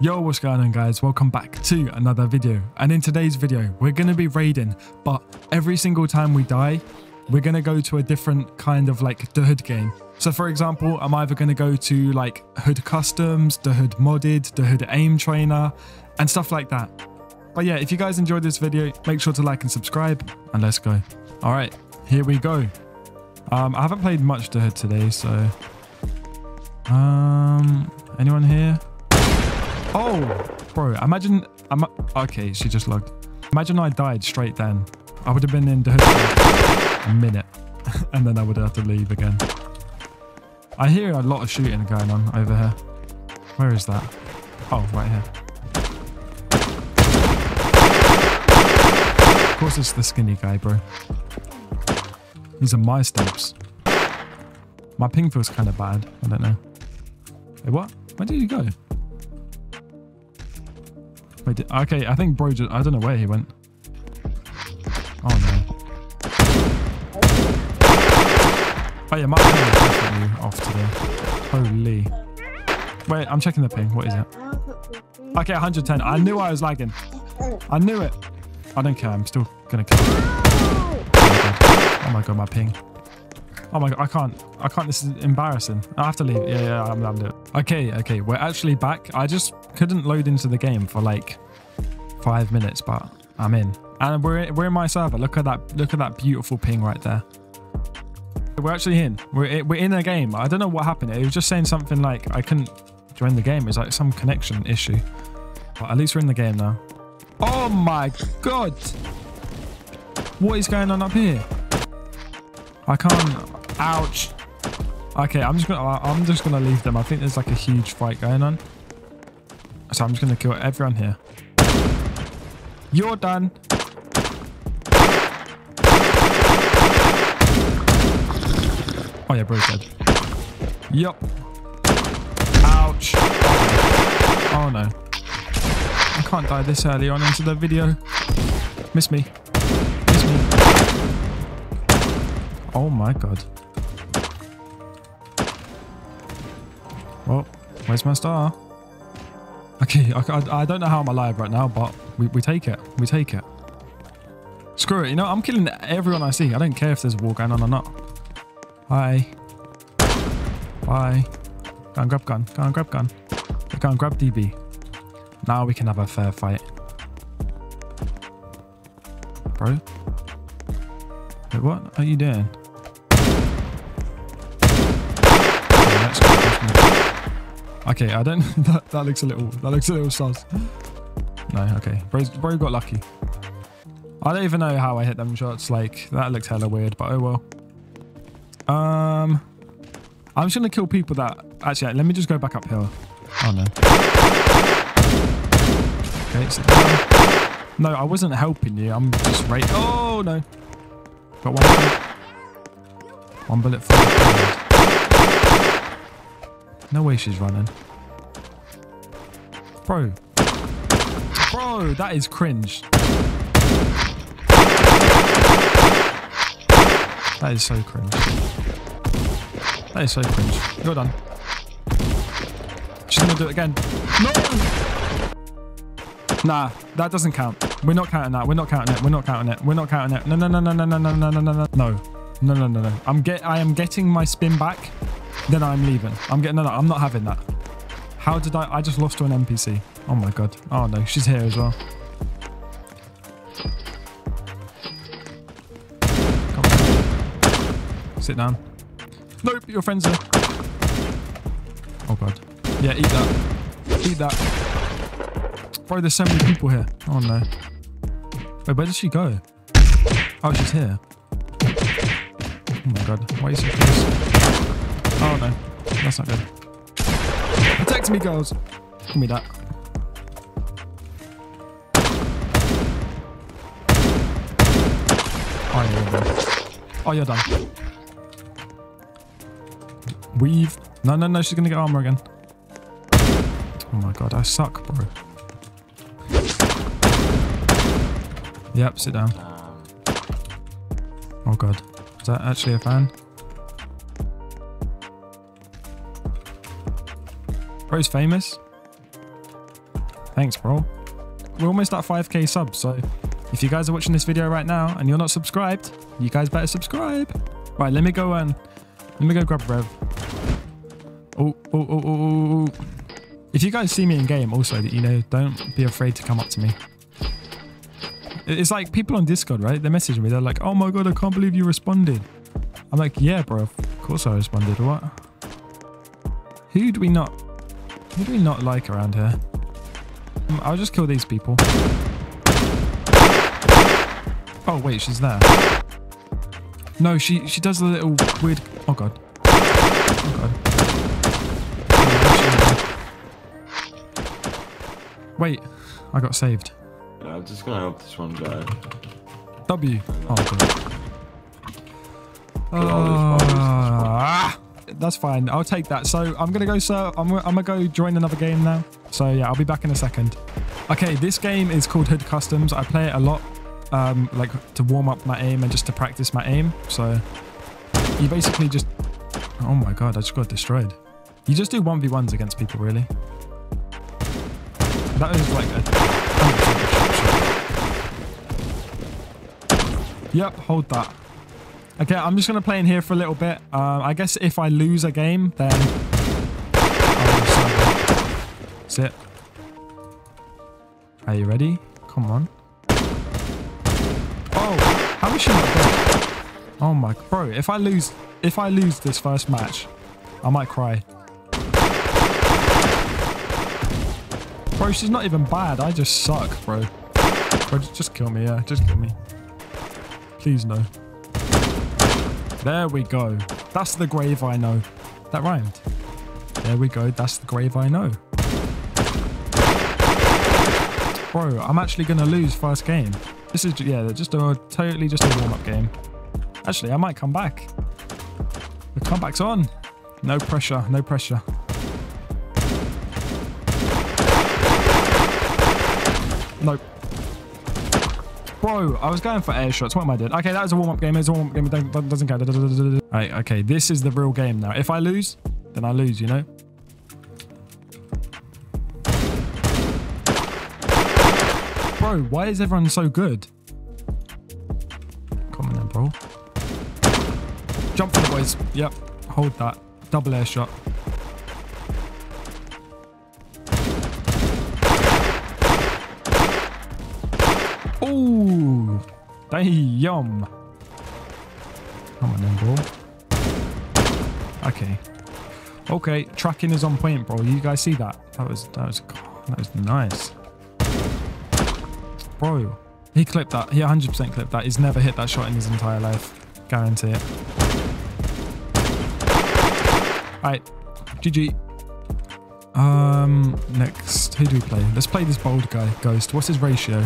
Yo, what's going on guys? Welcome back to another video. And in today's video, we're going to be raiding, but every single time we die, we're going to go to a different kind of like Da Hood game. So for example, I'm either going to go to like hood customs, Da Hood modded, Da Hood aim trainer, and stuff like that. But yeah, if you guys enjoyed this video, make sure to like and subscribe, and let's go. All right, here we go. Um, I haven't played much Da Hood today, so... Um, anyone here? Oh, bro, imagine... I'm, okay, she just logged. Imagine I died straight then. I would have been in the a minute, and then I would have to leave again. I hear a lot of shooting going on over here. Where is that? Oh, right here. Of course it's the skinny guy, bro. These are my steps. My ping feels kind of bad. I don't know. Wait, what? Where did he go? Wait, okay, I think bro just, I don't know where he went. Oh no. Oh yeah, my ping is definitely off today. Holy. Wait, I'm checking the ping. What is it? Okay, 110. I knew I was lagging. I knew it. I don't care. I'm still gonna kill him. Oh, oh my god, my ping. Oh my god, I can't. I can't. This is embarrassing. I have to leave. Yeah, yeah, I'm, I'm. Okay, okay, we're actually back. I just couldn't load into the game for like five minutes, but I'm in. And we're we're in my server. Look at that. Look at that beautiful ping right there. We're actually in. We're we're in a game. I don't know what happened. It was just saying something like I couldn't join the game. It's like some connection issue. But at least we're in the game now. Oh my god! What is going on up here? I can't. Ouch. Okay, I'm just gonna. I'm just gonna leave them. I think there's like a huge fight going on. So I'm just gonna kill everyone here. You're done. Oh yeah, bro's dead. Yup. Ouch. Oh no. I can't die this early on into the video. Miss me. Miss me. Oh my god. Well, where's my star? Okay, I, I, I don't know how I'm alive right now, but we, we take it. We take it. Screw it, you know, I'm killing everyone I see. I don't care if there's a war going on or not. Hi. Bye. Go and grab gun. Go and grab gun. Go and grab DB. Now we can have a fair fight. Bro? Wait, what are you doing? Okay, I don't. that, that looks a little. That looks a little sus. No, okay. Bro, bro got lucky. I don't even know how I hit them shots. Like that looked hella weird, but oh well. Um, I'm just gonna kill people that. Actually, let me just go back up here. Oh no. Okay, down. No, I wasn't helping you. I'm just right. Oh no. Got one bullet. One bullet for No way she's running. Bro. Bro, that is cringe. That is so cringe. That is so cringe. You're done. She's gonna do it again. No! Nah, that doesn't count. We're not counting that. We're not counting it. We're not counting it. We're not counting it. No, no, no, no, no, no, no, no, no, no, no. No. No, no, no, no. I'm get I am getting my spin back. Then I'm leaving. I'm getting no, no, I'm not having that. How did I I just lost to an NPC. Oh my god. Oh no, she's here as well. Sit down. Nope, your friends are. Oh god. Yeah, eat that. Eat that. Bro, there's so many people here. Oh no. Wait, where did she go? Oh, she's here. Oh my god. Why are you so close? Oh no. That's not good. Protect me, girls. Give me that. Oh, yeah, you're done. Oh, you're done. Weave. No, no, no. She's to get armor again. Oh my god. I suck, bro. Yep, sit down. Oh god. Is that actually a fan? Bro's famous? Thanks, bro. We're almost at 5k subs, so if you guys are watching this video right now and you're not subscribed, you guys better subscribe. Right, let me go and let me go grab Rev. Oh, oh, oh, oh, oh, oh. If you guys see me in game, also, you know, don't be afraid to come up to me. It's like people on Discord, right? They message me. They're like, "Oh my god, I can't believe you responded." I'm like, "Yeah, bro. Of course I responded. What? Who do we not? Who do we not like around here?" Um, I'll just kill these people. Oh wait, she's there. No, she she does a little weird. Oh god. Oh god. Wait, I got saved. I'm just gonna help this one guy. W. Oh god. Kill all these bodies. Ah, that's fine. I'll take that. So I'm gonna go. So I'm, I'm gonna go join another game now. So yeah, I'll be back in a second. Okay, this game is called Hood Customs. I play it a lot, um, like to warm up my aim and just to practice my aim. So you basically just. Oh my god, I just got destroyed. You just do one v ones against people, really. That is like a. 100% Yep, hold that. Okay, I'm just going to play in here for a little bit. Uh, I guess if I lose a game, then... I'll Sit. Are you ready? Come on. Oh, how is she not dead? Oh my... Bro, if I lose... If I lose this first match, I might cry. Bro, she's not even bad. I just suck, bro. Bro, just kill me, yeah. Just kill me. Please, no. There we go. That's the grave I know. That rhymed. There we go. That's the grave I know. Bro, I'm actually going to lose first game. This is, yeah, just a totally just a warm-up game. Actually, I might come back. The comeback's on. No pressure, no pressure. Nope. Bro, I was going for air shots. What am I doing? Okay, that was a warm-up game. It's a warm-up game. It doesn't count. Right, okay. This is the real game now. If I lose, then I lose, you know? Bro, why is everyone so good? Come on then, bro. Jump for the boys. Yep. Hold that. Double air shot. Ooh. Damn. Come on then, bro. Okay. Okay, tracking is on point, bro. You guys see that? That was that was that was nice. Bro, he clipped that. He 100% clipped that. He's never hit that shot in his entire life. Guarantee it. Alright, GG. Um, next, who do we play? Let's play this bold guy, Ghost. What's his ratio?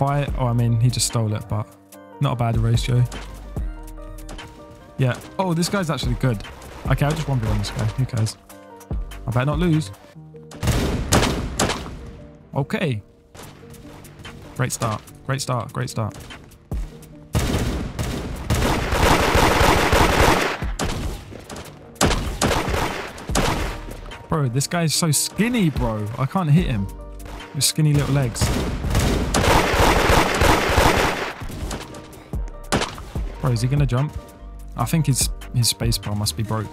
Fire. Oh, I mean, he just stole it, but not a bad ratio. Yeah. Oh, this guy's actually good. Okay, I'll just 1v1 this guy. Who cares? I better not lose. Okay. Great start. Great start. Great start. Bro, this guy's so skinny, bro. I can't hit him. With skinny little legs. Bro, is he gonna jump? I think his his spacebar must be broke.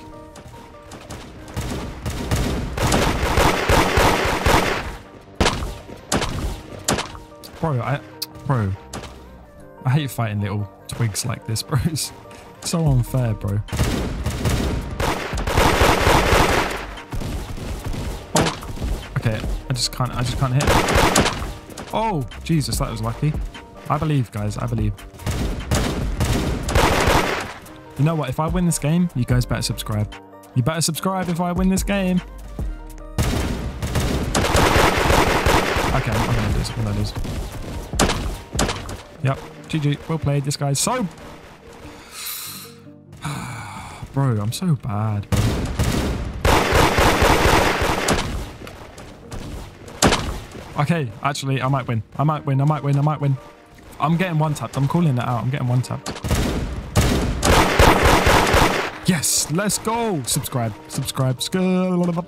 Bro, I bro. I hate fighting little twigs like this, bro. It's so unfair, bro. Oh, okay. I just can't. I just can't hit. Oh, Jesus, that was lucky. I believe, guys. I believe. You know what? If I win this game, you guys better subscribe. You better subscribe if I win this game. Okay, I'm gonna this. I'm gonna this. Yep. GG. Well played. This guy's so... bro, I'm so bad, bro. Okay, actually, I might win. I might win. I might win. I might win. I'm getting one tapped. I'm calling it out. I'm getting one tapped. Yes, let's go. Subscribe, subscribe, subscribe.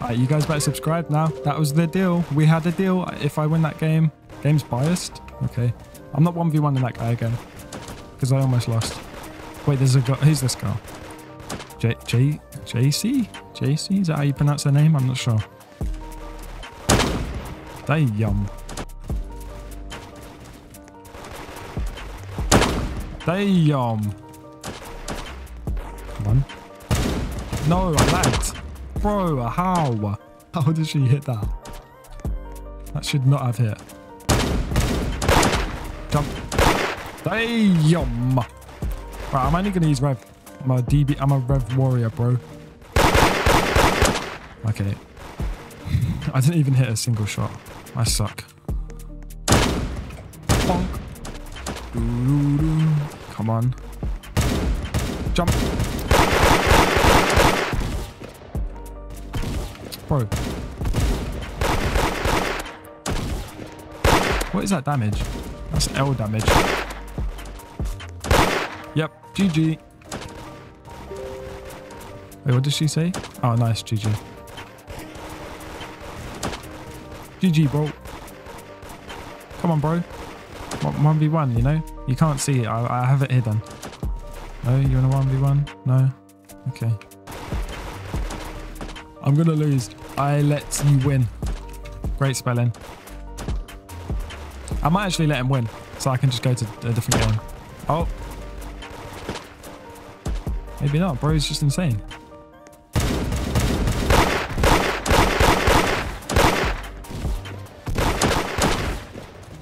Alright, you guys better subscribe now. That was the deal. We had a deal. If I win that game, game's biased. Okay. I'm not 1v1 in that guy again. Because I almost lost. Wait, there's a guy. Who's this girl? J J JC? JC? Is that how you pronounce her name? I'm not sure. Damn. They Come No, I lagged. Bro, how? How did she hit that? That should not have hit. Jump. Damn. Right, I'm only going to use Rev. I'm a DB. I'm a Rev warrior, bro. Okay. I didn't even hit a single shot. I suck. Bonk. Come on. Jump. Bro. What is that damage? That's L damage. Yep, GG. Wait, what did she say? Oh, nice, GG. GG, bro. Come on, bro. 1v1, you know? You can't see it. I, I have it hidden. No, you want a 1v1? No? Okay. I'm to lose. I let you win. Great spelling. I might actually let him win, so I can just go to a different game. Oh. Maybe not. Bro, he's just insane.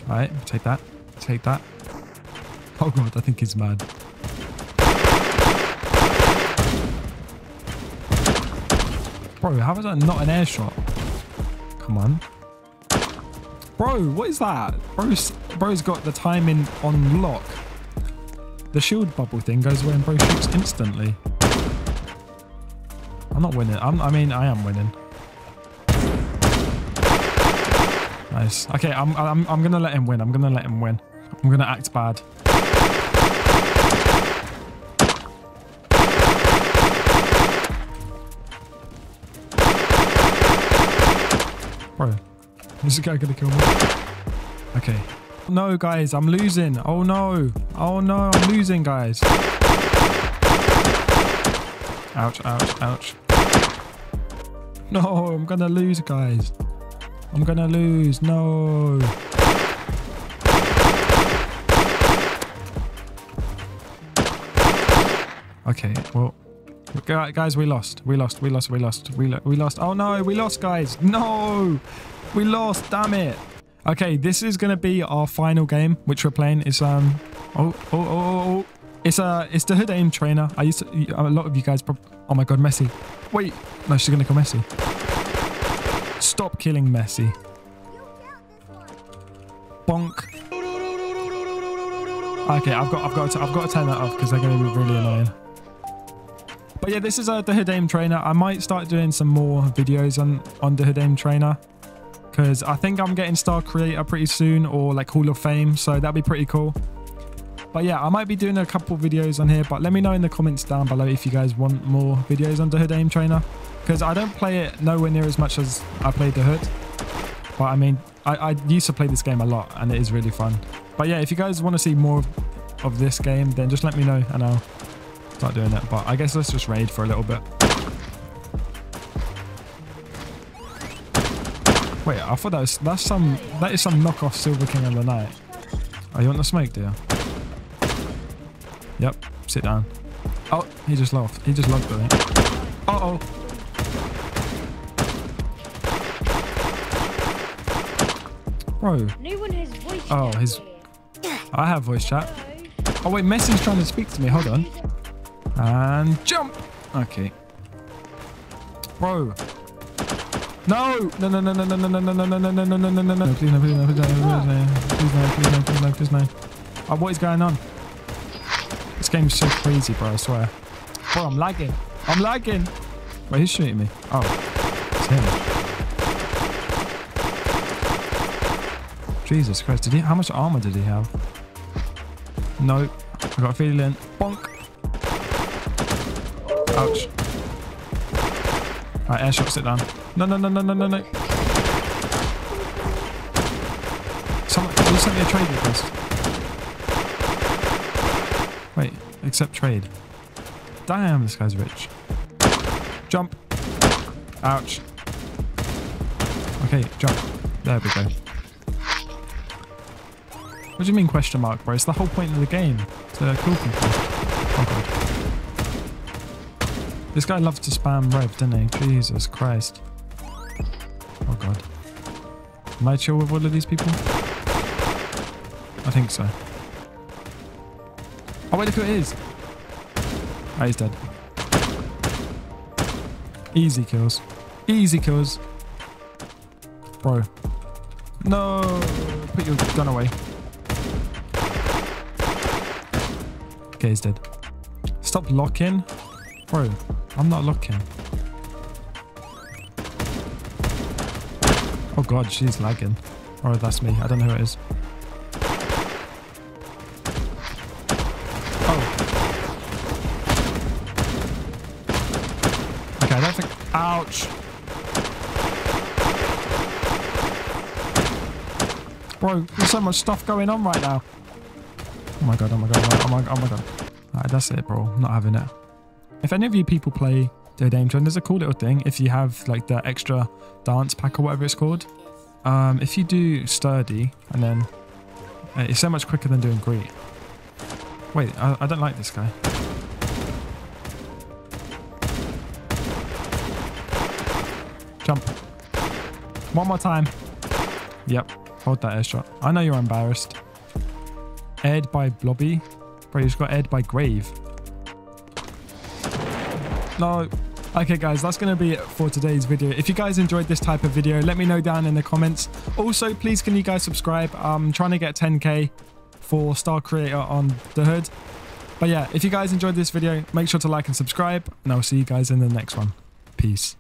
Alright, take that. Take that. Oh god, I think he's mad. Bro, how is that not an air shot? Come on. Bro, what is that? Bro's, bro's got the timing on lock. The shield bubble thing goes away and bro shoots instantly. I'm not winning. I'm, I mean, I am winning. Nice. Okay, I'm, I'm, I'm going to let him win. I'm going to let him win. I'm going to act bad. Is this guy to kill me? Okay. No, guys, I'm losing. Oh, no. Oh, no, I'm losing, guys. Ouch, ouch, ouch. No, I'm to lose, guys. I'm to lose. No. Okay, well, guys, we lost. We lost. We lost. We lost. We, lo we lost. Oh, no, we lost, guys. No, we lost. Damn it. Okay, this is gonna be our final game, which we're playing. It's um, oh, oh, oh, oh, oh. it's uh, it's Da Hood Aim Trainer. I used to, a lot of you guys. Probably, oh my God, Messi. Wait, no, she's gonna kill Messi. Stop killing Messi. Bonk. Okay, I've got, I've got, to, I've got to turn that off because they're gonna be really annoying. But yeah, this is uh, Da Hood Aim Trainer. I might start doing some more videos on on Da Hood Aim Trainer because I think I'm getting Star Creator pretty soon or like Hall of Fame. So that'd be pretty cool. But yeah, I might be doing a couple videos on here, but let me know in the comments down below if you guys want more videos on Da Hood Aim Trainer. Because I don't play it nowhere near as much as I played Da Hood. But I mean, I, I used to play this game a lot and it is really fun. But yeah, if you guys want to see more of, of this game, then just let me know and I'll start doing it. But I guess let's just raid for a little bit. Wait, I thought that was that's some that is some knockoff Silver King of the Night. Oh, you want the smoke, dear? Yep. Sit down. Oh, he just laughed. He just logged think. Uh oh. Bro. No one has voice Oh, his. I have voice chat. Oh wait, Messi's trying to speak to me. Hold on. And jump. Okay. Bro. No! No, no, no, no, no, no, no, no, no, no, no, no, no, no, no, no, no, please no, please no, please no, please no, please no, please no, please no, please no. Oh, what is going on? This game's so crazy, bro, I swear. Bro, I'm lagging. I'm lagging. Wait, who's shooting me? Oh, it's him. Jesus Christ, did he, how much armor did he have? No, I got a feeling. Bonk. Ouch. Right, airshot, sit down. No, no, no, no, no, no, no. Someone, you sent me a trade request. Wait, accept trade. Damn, this guy's rich. Jump. Ouch. Okay, jump. There we go. What do you mean question mark, bro? It's the whole point of the game. To kill people. Oh god. This guy loves to spam rev, doesn't he? Jesus Christ. Oh god. Am I chill with all of these people? I think so. Oh wait, look who it is. Oh, he's dead. Easy kills. Easy kills. Bro. No! Put your gun away. Okay, he's dead. Stop locking. Bro, I'm not looking. Oh god, she's lagging. Or that's me. I don't know who it is. Oh. Okay, that's don't. Ouch. Bro, there's so much stuff going on right now. Oh my god, oh my god, oh my, oh my god. Alright, that's it, bro. I'm not having it. If any of you people play Dead Dodamtron, there's a cool little thing. If you have like the extra dance pack or whatever it's called, um, if you do sturdy and then uh, it's so much quicker than doing greet. Wait, I, I don't like this guy. Jump. One more time. Yep. Hold that airshot. I know you're embarrassed. Aired by Blobby. Bro, you just got aired by Grave. No. Okay, guys, that's going to be it for today's video. If you guys enjoyed this type of video, let me know down in the comments. Also, please can you guys subscribe? I'm trying to get 10k for Star Creator on Da Hood. But yeah, if you guys enjoyed this video, make sure to like and subscribe, and I'll see you guys in the next one. Peace.